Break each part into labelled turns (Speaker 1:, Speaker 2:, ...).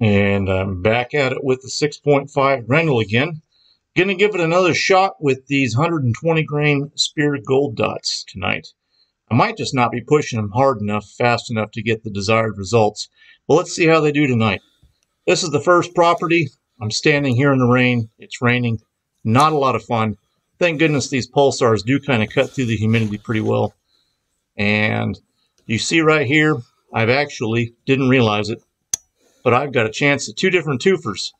Speaker 1: And I'm back at it with the 6.5 Grendel again. Gonna give it another shot with these 120 grain Speer Gold dots tonight. I might just not be pushing them hard enough, fast enough to get the desired results. But let's see how they do tonight. This is the first property. I'm standing here in the rain. It's raining. Not a lot of fun. Thank goodness these pulsars do kind of cut through the humidity pretty well. And you see right here, I've actually, didn't realize it, but I've got a chance at two different twofers.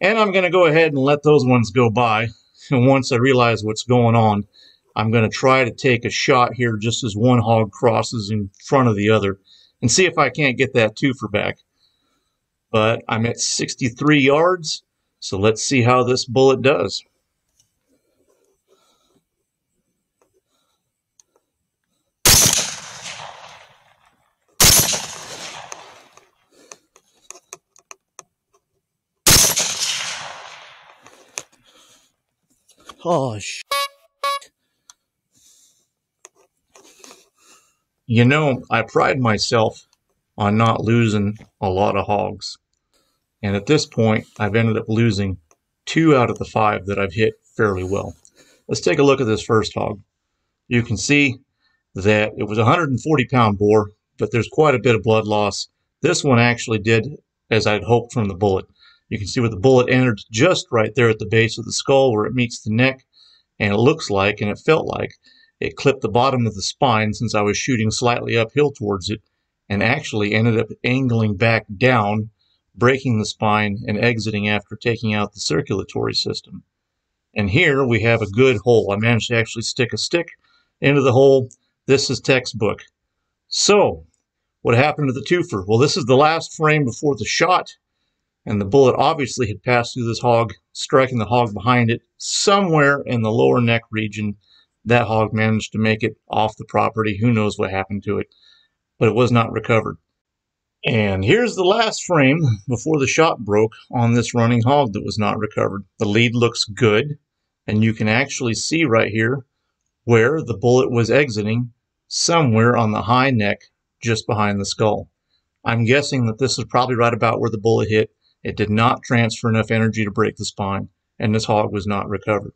Speaker 1: And I'm going to go ahead and let those ones go by. And once I realize what's going on, I'm going to try to take a shot here just as one hog crosses in front of the other and see if I can't get that twofer back. But I'm at 63 yards, so let's see how this bullet does. Oh, sh You know, I pride myself on not losing a lot of hogs. And at this point, I've ended up losing two out of the five that I've hit fairly well. Let's take a look at this first hog. You can see that it was a 140 pound boar, but there's quite a bit of blood loss. This one actually did as I'd hoped from the bullet. You can see where the bullet entered just right there at the base of the skull where it meets the neck. And it looks like, and it felt like, it clipped the bottom of the spine since I was shooting slightly uphill towards it and actually ended up angling back down, breaking the spine and exiting after taking out the circulatory system. And here we have a good hole. I managed to actually stick a stick into the hole. This is textbook. So, what happened to the twofer? Well, this is the last frame before the shot and the bullet obviously had passed through this hog, striking the hog behind it somewhere in the lower neck region. That hog managed to make it off the property. Who knows what happened to it, but it was not recovered. And here's the last frame before the shot broke on this running hog that was not recovered. The lead looks good, and you can actually see right here where the bullet was exiting somewhere on the high neck just behind the skull. I'm guessing that this is probably right about where the bullet hit it did not transfer enough energy to break the spine, and this hog was not recovered.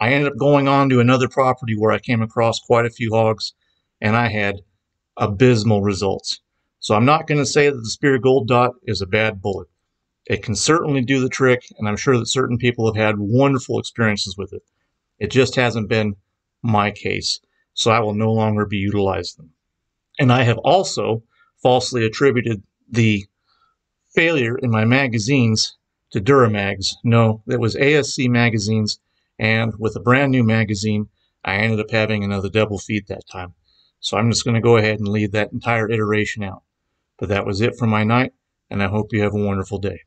Speaker 1: I ended up going on to another property where I came across quite a few hogs, and I had abysmal results. So I'm not going to say that the Speer Gold Dot is a bad bullet. It can certainly do the trick, and I'm sure that certain people have had wonderful experiences with it. It just hasn't been my case, so I will no longer be utilizing them. And I have also falsely attributed the failure in my magazines to Duramags. No, it was ASC magazines, and with a brand new magazine, I ended up having another double feed that time. So I'm just going to go ahead and leave that entire iteration out. But that was it for my night, and I hope you have a wonderful day.